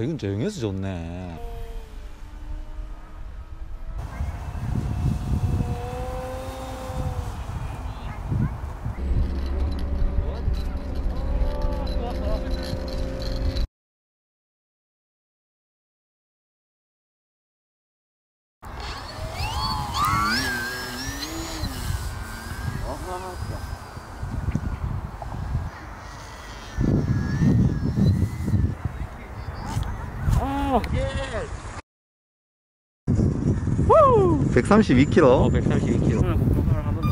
아 이건 조용해서 좋네. 아, 132km. 132kg.